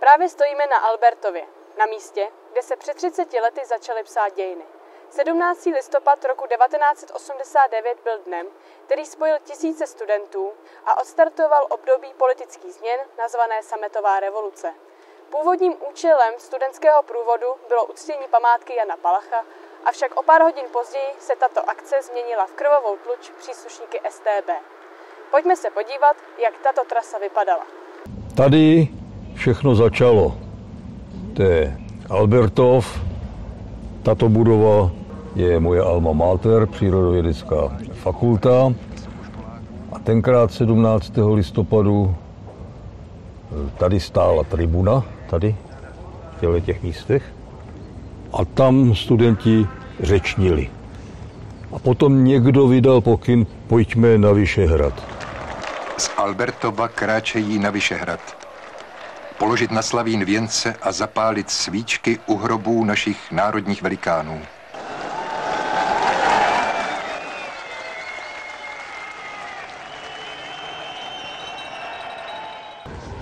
Právě stojíme na Albertově, na místě, kde se před 30 lety začaly psát dějiny. 17. listopad roku 1989 byl dnem, který spojil tisíce studentů a odstartoval období politických změn nazvané Sametová revoluce. Původním účelem studentského průvodu bylo uctění památky Jana Palacha, avšak o pár hodin později se tato akce změnila v krvavou tluč příslušníky STB. Pojďme se podívat, jak tato trasa vypadala. Tady všechno začalo. To je Albertov, tato budova je moje alma mater, přírodovědecká fakulta. A tenkrát 17. listopadu tady stála tribuna, tady, v těchto těch místech. A tam studenti řečnili. A potom někdo vydal pokyn, pojďme na Vyšehrad. Z Albertova kráčejí na Vyšehrad. Položit na Slavín věnce a zapálit svíčky u hrobů našich národních velikánů.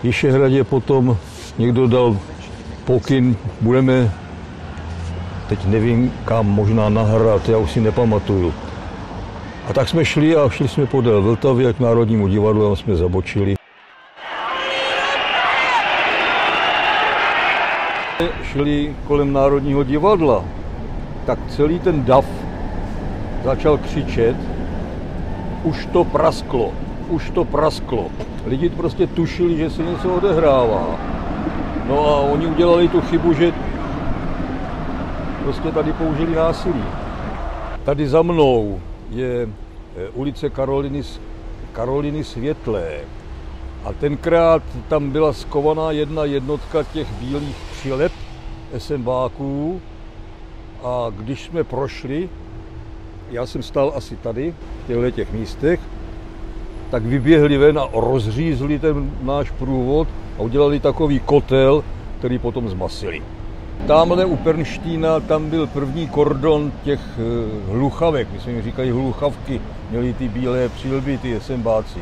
Vyšehradě potom někdo dal pokyn, budeme, teď nevím kam, možná na hrad, já už si nepamatuju. A tak jsme šli a šli jsme podél Vltavy k Národnímu divadlu a jsme zabočili. Šli kolem Národního divadla, tak celý ten dav začal křičet, už to prasklo, už to prasklo. Lidi prostě tušili, že se něco odehrává. No a oni udělali tu chybu, že prostě tady použili násilí. Tady za mnou je eh, ulice Karoliny, Karoliny Světlé. A tenkrát tam byla skovaná jedna jednotka těch bílých přilep SMBáků a když jsme prošli, já jsem stál asi tady, v těchto těch místech, tak vyběhli ven a rozřízli ten náš průvod a udělali takový kotel, který potom zmasili. Tamhle u Pernštína tam byl první kordon těch eh, hluchavek, my jsme jim říkali hluchavky, měli ty bílé přilby, ty SMBáci.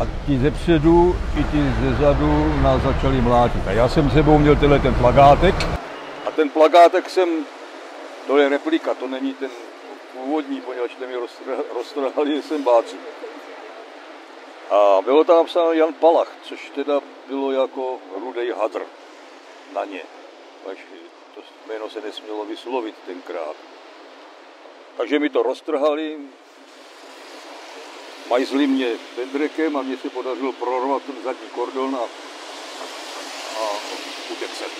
A ti ze předu i ti ze zadu nás začali mlátit. A já jsem sebou měl tenhle ten plagátek. A ten plagátek jsem, to je replika, to není ten původní, poněvadž mi roztrhali SMBáci. A bylo tam napsáno Jan Palach, což teda bylo jako rudej hadr na ně. To jméno se nesmělo vyslovit tenkrát. Takže mi to roztrhali, majzli mě pendrekem a mě se podařilo prorvat ten zadní kordon a, a utek jsem.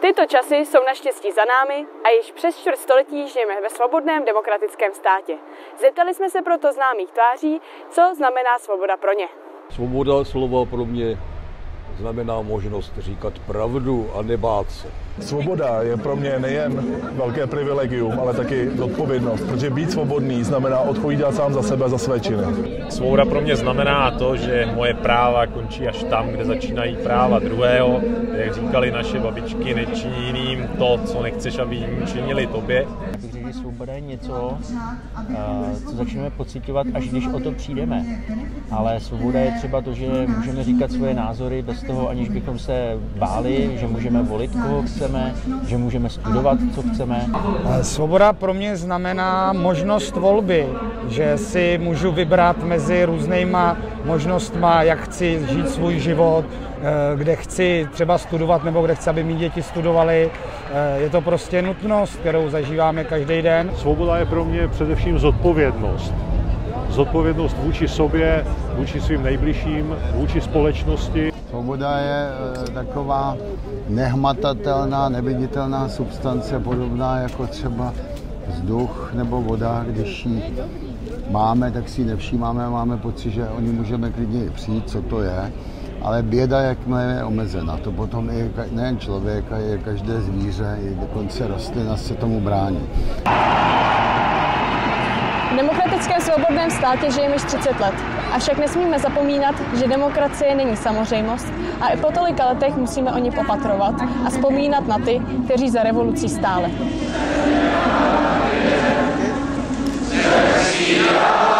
Tyto časy jsou naštěstí za námi a již přes čtvrt století žijeme ve svobodném demokratickém státě. Zeptali jsme se proto známých tváří, co znamená svoboda pro ně. Svoboda slova pro mě znamená možnost říkat pravdu a nebát se. Svoboda je pro mě nejen velké privilegium, ale taky zodpovědnost, protože být svobodný znamená odpovídat sám za sebe, za své činy. Svoboda pro mě znamená to, že moje práva končí až tam, kde začínají práva druhého. Jak říkali naše babičky, nečiní jiným to, co nechceš, aby jim činili tobě. Svoboda je něco, co začneme pocitovat, až když o to přijdeme. Ale svoboda je třeba to, že můžeme říkat svoje názory bez toho, aniž bychom se báli, že můžeme volit, koho chceme, že můžeme studovat, co chceme. Svoboda pro mě znamená možnost volby, že si můžu vybrat mezi různýma možnostma, jak chci žít svůj život, kde chci třeba studovat nebo kde chci, aby mý děti studovali. Je to prostě nutnost, kterou zažíváme každý den. Svoboda je pro mě především zodpovědnost. Zodpovědnost vůči sobě, vůči svým nejbližším, vůči společnosti. Svoboda je taková nehmatatelná, neviditelná substance, podobná jako třeba vzduch nebo voda, když ji máme, tak si ji nevšímáme, máme pocit, že o ní můžeme klidně přijít, co to je. Ale běda, jakmile je omezená, to potom je nejen člověka, je každé zvíře, i dokonce rostlina se tomu brání. V demokratickém svobodném státě žijeme už 30 let, avšak nesmíme zapomínat, že demokracie není samozřejmost a i po tolika letech musíme o ní popatrovat a vzpomínat na ty, kteří za revolucí stále. Yeah.